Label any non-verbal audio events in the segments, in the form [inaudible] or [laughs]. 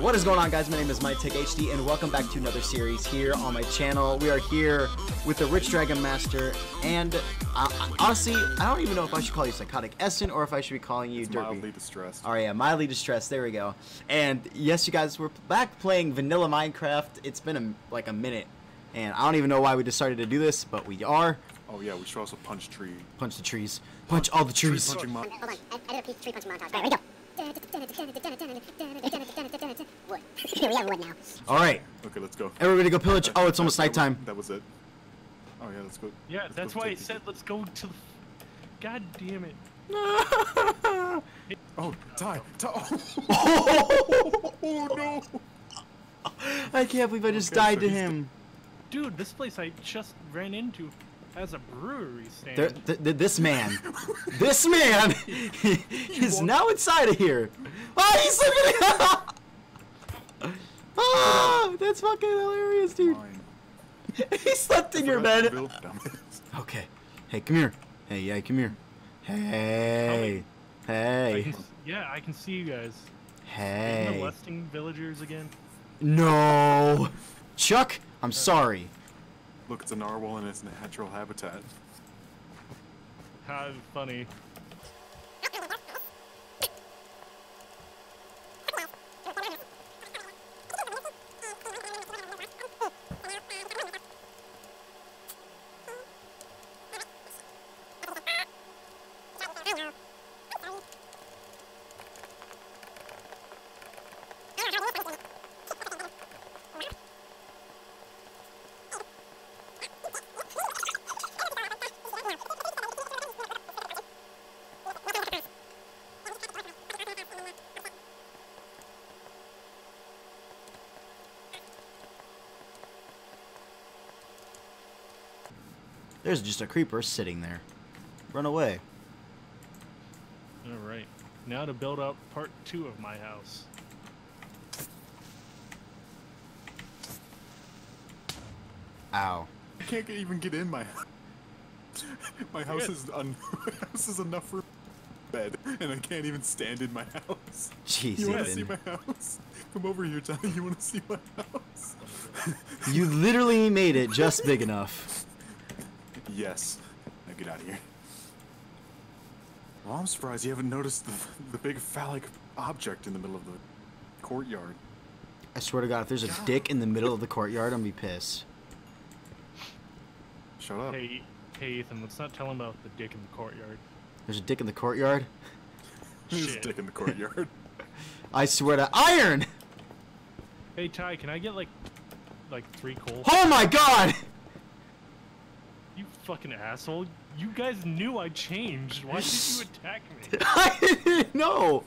What is going on guys? My name is MineTechHD and welcome back to another series here on my channel. We are here with the Rich Dragon Master and uh, honestly, I don't even know if I should call you Psychotic Essen or if I should be calling you It's Derpy. mildly distressed. Alright, yeah, mildly distressed. There we go. And yes, you guys, we're back playing vanilla Minecraft. It's been a, like a minute, and I don't even know why we decided to do this, but we are. Oh yeah, we should also punch tree. Punch the trees. Punch all the trees. Punching mon- Hold on, I, I did a piece, tree punch montage. Alright, ready, go. wood. [laughs] we have wood now. Alright, Okay, let's go. everybody go pillage. Oh, it's almost That was- nighttime. That was it. Oh yeah, let's go. Yeah, let's that's go why take it said let's go to the. God damn it! [laughs] Oh, die! die. Oh. [laughs] oh no! I can't believe I just Okay, died so to him. Dude, this place I just ran into has a brewery stand. There, th- th- this man, [laughs] this man [laughs] is now inside of here. Oh, he's sleeping. [laughs] ah, that's fucking hilarious, dude. He slept in your bed. to build dumbass. Okay. Hey, come here. Hey, yeah, come here. Hey. I Hey. can, yeah, I can see you guys. Isn't Hey. molesting villagers again? No. Chuck, I'm sorry. Look, it's a narwhal in its natural habitat. How funny. There's just a creeper sitting there. Run away. All right, now to build up part two of my house. Ow. I can't even get in my house. [laughs] My house is un- [laughs] my house is enough for bed, and I can't even stand in my house. Jeez, You want to see my house? Come over here, Johnny. You want to see my house? You literally made it just big enough. [laughs] Yes. Now get out of here. Well, I'm surprised you haven't noticed the, the big phallic object in the middle of the courtyard. I swear to God, if there's a dick in the middle of the courtyard, I'm gonna be pissed. Shut up. Hey, hey, Ethan, let's not tell him about the dick in the courtyard. There's a dick in the courtyard. [laughs] There's a dick in the courtyard. [laughs] [laughs] I swear to iron. Hey, Ty, can I get like, like three coal? Oh my God! You fucking asshole! You guys knew I changed. Why did you [laughs] attack me? I didn't know.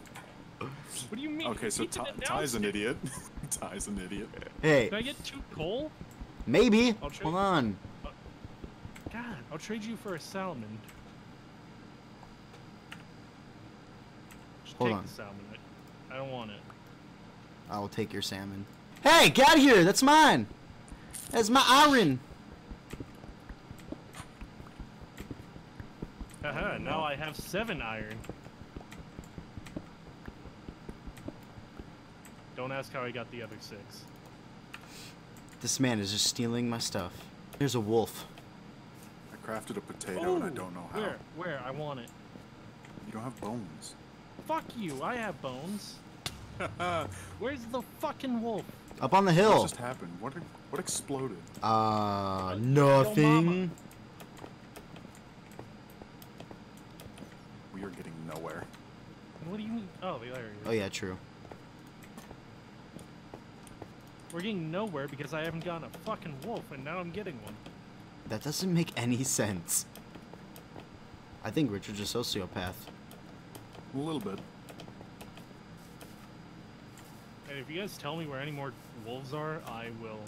What do you mean? okay, so Ethan Ty, announced Ty's an idiot. [laughs] Ty's an idiot. Hey, Can I get two coal? maybe. I'll trade- Hold on. God, I'll trade you for a salmon. Just Hold take on. the salmon. I, I don't want it. I will take your salmon. Hey, get out of here! That's mine. That's my iron. Haha, now I have seven iron. Don't ask how I got the other six. This man is just stealing my stuff. There's a wolf. I crafted a potato and I don't know how. Where? Where? I want it. You don't have bones. Fuck you, I have bones. [laughs] Where's the fucking wolf? Up on the What hill. just happened? What what exploded? Uh, Yo, nothing. mama. We are getting nowhere. What do you mean? Oh, there he is. Yeah, true. We're getting nowhere because I haven't gotten a fucking wolf, and now I'm getting one. That doesn't make [laughs] any sense. I think Richard's a sociopath. A little bit. And if you guys tell me where any more wolves are, I will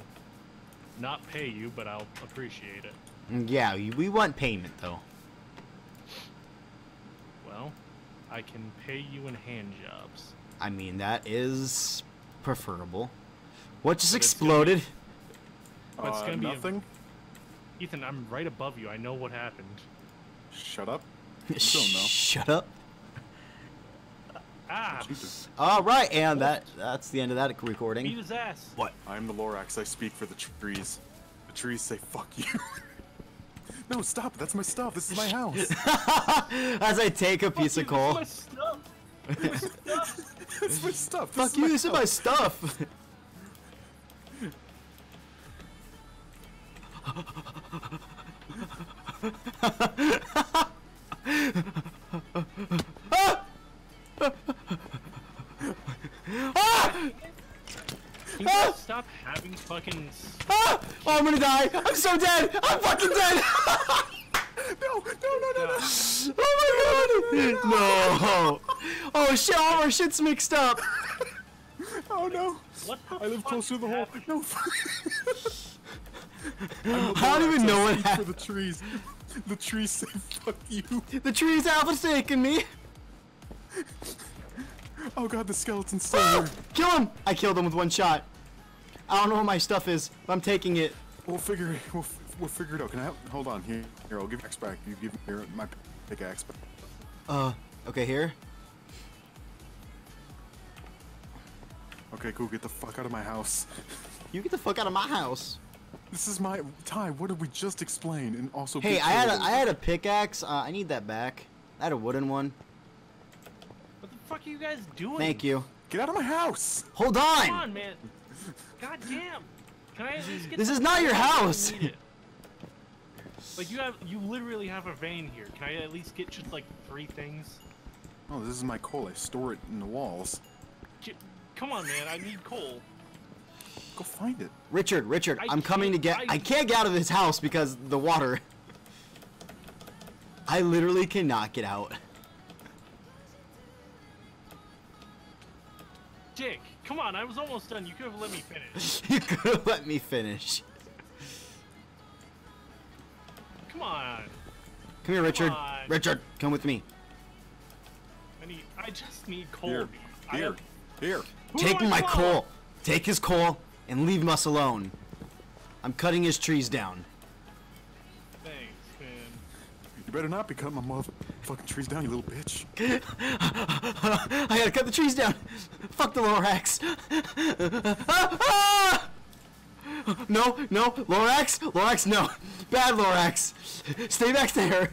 not pay you, but I'll appreciate it. Mm, Yeah, we we want payment though. Well, I can pay you in hand jobs. I mean, that is preferable. What just But it's gonna be- exploded? Oh, it's Uh, gonna be a- nothing. Ethan, I'm right above you. I know what happened. Shut up. [laughs] don't know. Shut up. Ah, All right, and that that's the end of that beat recording. his ass. What? I'm the Lorax. I speak for the trees. The trees say "fuck you." [laughs] no, stop. That's my stuff. This is my house. [laughs] As I take a piece of Fuck you, coal. this is my stuff. [laughs] That's my stuff. Fuck you, this is my house. stuff. [laughs] you guys stop having fucking. Ah! Oh, I'm gonna die. I'm so dead. I'm fucking dead. [laughs] No, no, no, no, no. Oh my god. No. Oh shit, all our shit's mixed up. Oh no. What the I live fuck close to the hole. No. I'm I don't even know what speak for happened. the trees. The trees say "fuck you." The tree's have forsaken me. Oh god, the skeleton's still Ah! here. Kill him. I killed him with one shot. I don't know what my stuff is, but I'm taking it. We'll figure it. We'll, we'll figure it out. Can I help? Hold on. Here, here. I'll give you axe back. You give me your, my pickaxe back. Uh, okay, here. Okay, cool. Get the fuck out of my house. [laughs] You get the fuck out of my house. This is my Ty. What did we just explain? And also, Hey, I had a. I had a pickaxe. Uh, I need that back. I had a wooden one. What the fuck are you guys doing? Thank you. Get out of my house. Hold Come on. on, man. God damn. Can I at least get This is not your fuck out? I house. Like [laughs] you have, you literally have a vein here. Can I at least get just like three things? Oh, this is my coal. I store it in the walls. J- Come on, man. I need coal. Go find it. Richard, Richard, I I'm coming to get. I- I can't get out of this house because the water. [laughs] I literally cannot get out. Dick, come on. I was almost done. You could have let me finish. [laughs] You could have let me finish. Come on. Come here, Richard. on. Richard, come with me. I need. I just need coal. Here, here, have- here. Who Take my coal. Take his coal and leave us alone. I'm cutting his trees down. Thanks, man. You better not be cutting my motherfucking trees down, you little bitch. [laughs] I gotta cut the trees down. Fuck the Lorax. [laughs] No, no, Lorax, Lorax, no. Bad Lorax. Stay back there.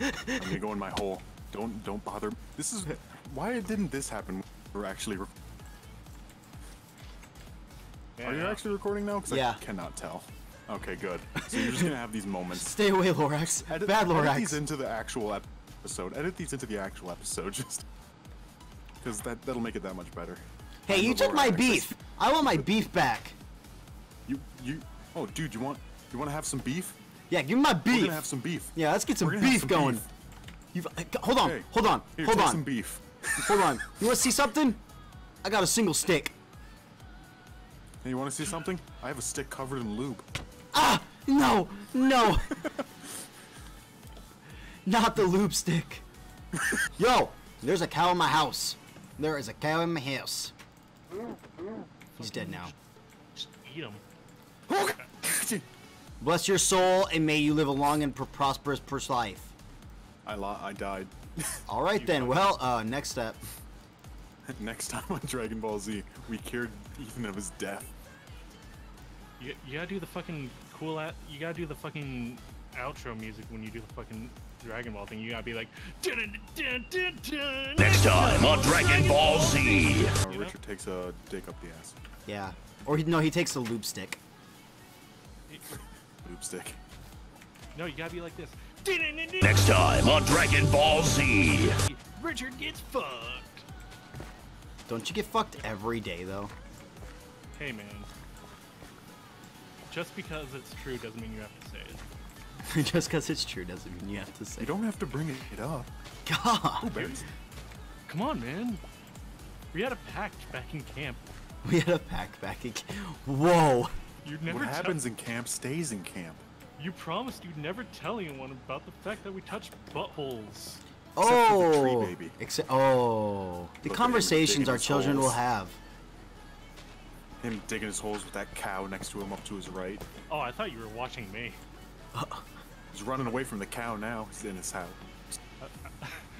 I'm gonna go in my hole. Don't, don't bother. This is why didn't this happen? We're actually. Re- Are you Yeah. actually recording now? Because Yeah. I cannot tell. Okay, good. [laughs] So you're just gonna have these moments. Stay away, Lorax. Edit, Bad edit these Lorax. into the actual ep- episode. Edit these into the actual episode, [laughs] just because that that'll make it that much better. Hey, I'm you took my beef. I want my [laughs] beef back. You you. Oh, dude, you want you want to have some beef? Yeah, give me my beef. We're gonna have some beef. Yeah, let's get some We're gonna have beef some going. beef. You've, uh, hold on, Hey, hold on, Here, hold on, some beef. hold on. You want to see something? I got a single stick. Hey, you want to see something? I have a stick covered in lube. Ah! No! No! Not the loop stick. Yo! There's a cow in my house. There is a cow in my house. He's dead now. Just eat him. [laughs] Bless your soul and may you live a long and pr- prosperous pers- life. I lo- I died. [laughs] All right then. Well, uh, next step. [laughs] Next time on Dragon Ball Z, we cured Ethan of his death. You, you gotta do the fucking cool. At, you gotta do the fucking outro music when you do the fucking Dragon Ball thing. You gotta be like. "Dun, dun, dun, dun, Next time on Dragon Ball Z. Uh, Richard takes a dick up the ass. Yeah. Or he, no, he takes the loop stick. [laughs] Lube stick. No, you gotta be like this. "Dun, dun, dun, dun, Next time on Dragon Ball Z. Richard gets fucked. Don't you get fucked every day though? Hey man. Just because it's true doesn't mean you have to say it. [laughs] Just because it's true doesn't mean you have to say. It. You don't have to bring it up. God. Bears. [laughs] Come on, man. We had a pact back in camp. We had a pact back again. Whoa. You never What happens in camp stays in camp. You promised you'd never tell anyone about the fact that we touched buttholes. for the tree Oh. baby. Except, oh. The at him conversations digging our his children will have. Him digging his holes with that cow next to him up to his right. Oh, I thought you were watching me. He's running away from the cow now. He's in his house. [laughs]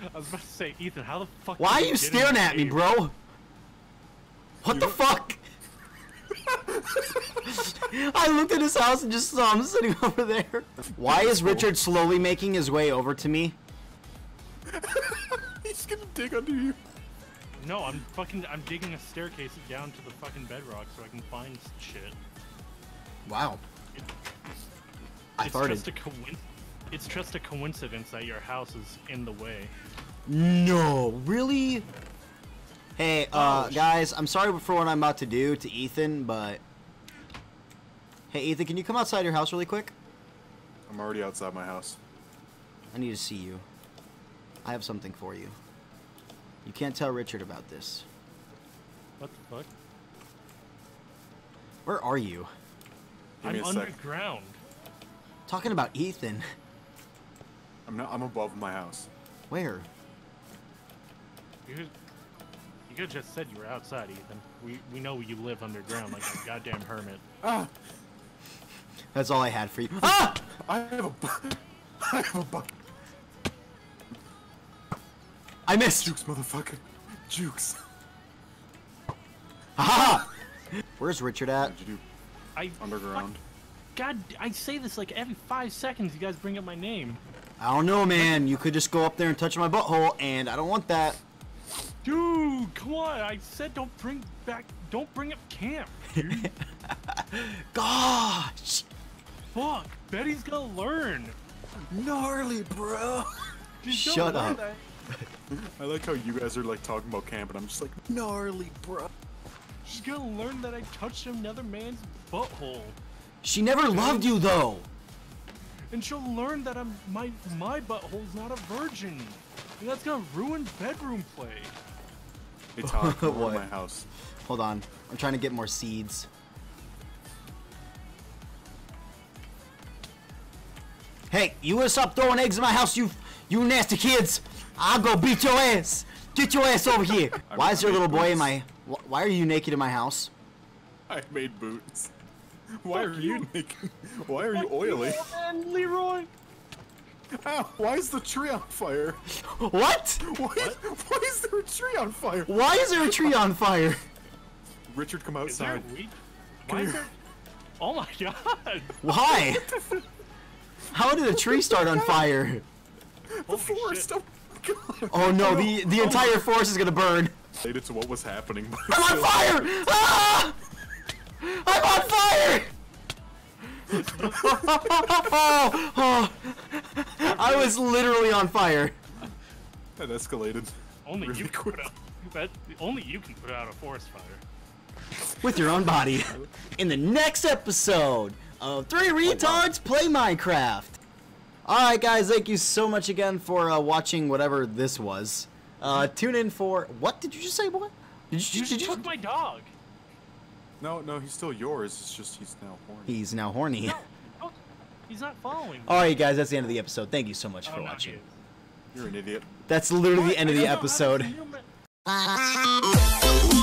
Uh, was about to say, Ethan, how the fuck? Why are did you staring at me, bro? What the fuck? I looked at his house and just saw him sitting [laughs] over there. Why is Richard slowly making his way over to me? [laughs] He's gonna dig under you. No, I'm fucking. I'm digging a staircase down to the fucking bedrock so I can find shit. Wow. I it's farted. just a coin. It's just a coincidence that your house is in the way. No, really? Hey, uh, Oh, guys, I'm sorry for what I'm about to do to Ethan, but... Hey, Ethan, can you come outside your house really quick? I'm already outside my house. I need to see you. I have something for you. You can't tell Richard about this. What the fuck? Where are you? Give I'm a sec. underground. Talking about Ethan. I'm not. I'm above my house. Where? You could, you could just said you were outside, Ethan. We we know you live underground like a goddamn hermit. [laughs] Ah! That's all I had for you. Ah! I have a. bu- [laughs] I have a buck. I missed! Jukes, motherfucker. Jukes. [laughs] Ha! Where's Richard at? What'd you do? I Underground. God, I say this like every five seconds. You guys bring up my name, I don't know, man. You could just go up there and touch my butthole, and I don't want that. dude. Come on, I said don't bring back, don't bring up camp. Dude. [laughs] Gosh! Fuck, Betty's gonna learn. Gnarly, bro. She's Shut up. [laughs] that- I like how you guys are like talking about camp, and I'm just like gnarly, bro. She's gonna learn that I touched another man's butthole, She never loved you, though. and she'll learn that I'm my my butthole's not a virgin, and that's gonna ruin bedroom play. Hey Todd, [laughs] come over my house. Hold on. I'm trying to get more seeds. Hey, you wanna stop throwing eggs in my house, you you nasty kids? I'll go beat your ass. Get your ass over here. [laughs] Why is I there a little made boy in my... wh- Why are you naked in my house? I made boots. Why Fuck are you you. naked? Why are you oily? man, Leroy. Ow, why is the tree on fire? What? Why, why is there a tree on fire? Why is there a tree on fire? Richard, come Is there outside. weed? Why is there? Oh my god! Why? [laughs] How did a tree start on fire? The Holy forest. Shit. Oh, God. Oh no, the the entire forest is gonna burn. Related to what was happening. [laughs] I'm on fire! Ah! I'm on fire! oh, [laughs] oh. I was literally on fire. That escalated. Only Really you can quick. put out. That, only you can put out a forest fire. With your own body. In the next episode of Three Retards Play Minecraft. Alright, guys, thank you so much again for uh, watching whatever this was. Uh, tune in for. What did you just say, boy? Did you, You did just you took my dog. No, no, he's still yours. It's just he's now horny. He's now horny. No, no, he's not following. me. Alright, guys, that's the end of the episode. Thank you so much Oh, for watching. is. You're an idiot. That's literally the end of the don't know how this episode. human- [laughs]